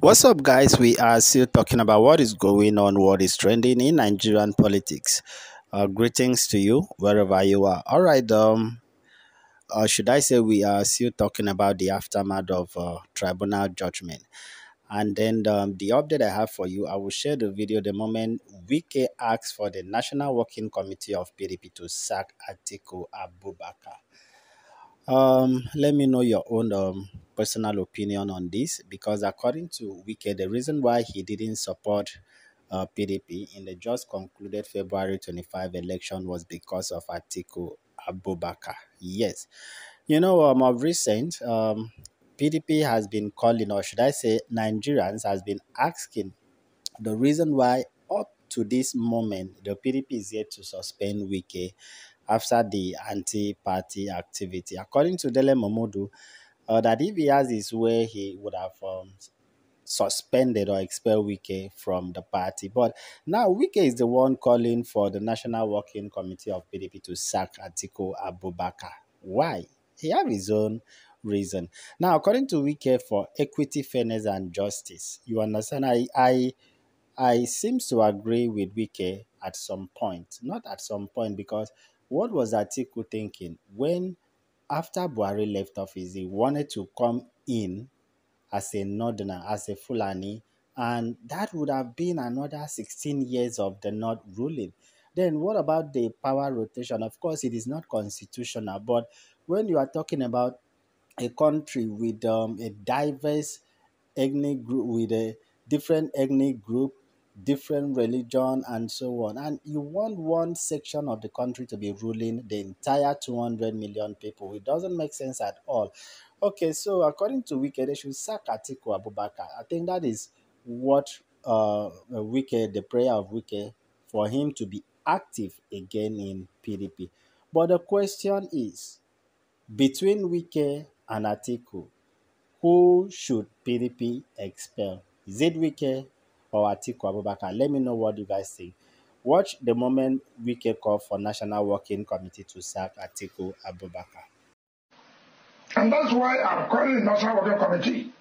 What's up, guys? We are still talking about what is going on, what is trending in Nigerian politics. Uh, greetings to you wherever you are. All right, um, uh, should I say we are still talking about the aftermath of uh, tribunal judgment? And then um, the update I have for you, I will share the video the moment Wike asks for the National Working Committee of PDP to sack Atiku Abubakar. Um, let me know your own um, personal opinion on this because according to Wike, the reason why he didn't support uh, PDP in the just concluded February 25 election was because of Atiku Abubakar. Yes. You know, um, of recent, um, PDP has been calling, or should I say, Nigerians has been asking the reason why up to this moment the PDP is yet to suspend Wike after the anti-party activity. According to Dele Momodu, uh, that if he has his way, he would have um, suspended or expelled Wike from the party. But now Wike is the one calling for the National Working Committee of PDP to sack Atiku Abubakar. Why? He have his own reason. Now, according to Wike, for equity, fairness, and justice, you understand? I I I seems to agree with Wike at some point, not at some point, because what was Atiku thinking when, after Buhari left office, he wanted to come in as a northerner, as a Fulani, and that would have been another 16 years of the North ruling. Then what about the power rotation? Of course, it is not constitutional, but when you are talking about a country with um, a diverse ethnic group, with a different ethnic group, different religion, and so on, and you want one section of the country to be ruling the entire 200 million people, it doesn't make sense at all. Okay, so according to Wike, they should sack Atiku Abubakar. I think that is what uh, Wike, the prayer of Wike, for him to be active again in PDP. But the question is, between Wike and Atiku, who should PDP expel? Is it Wike or Atiku Abubakar? Let me know what you guys think. Watch the moment Wike call for National Working Committee to sack Atiku Abubakar. And that's why I'm calling the National Working Committee.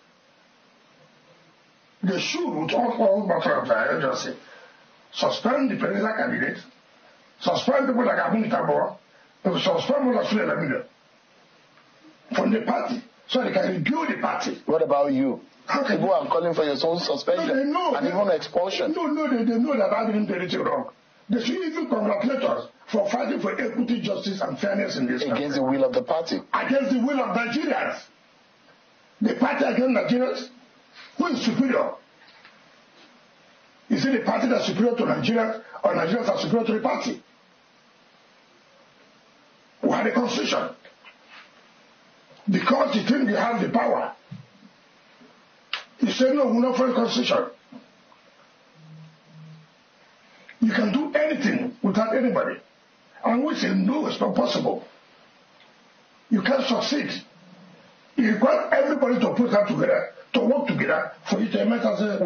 They should, with all, all matter of their agency, suspend the presidential candidate, suspend people like Abu Tabor, suspend people like Sule Lamida from the party so they can rebuild the party. What about you? How can People are calling for your own suspension No, they know. and even expulsion. No, no, they, they know that I didn't do anything wrong. They should even congratulate us for fighting for equity, justice, and fairness in this against country. the will of the party. Against the will of Nigerians. The party against Nigerians, who is superior? Is it the party that's superior to Nigerians or Nigerians are superior to the party? We have the constitution. Because you think you have the power. Not for the constitution. You can do anything without anybody. And we say, no, it's not possible. You can't succeed. You require everybody to put that together, to work together for you to as a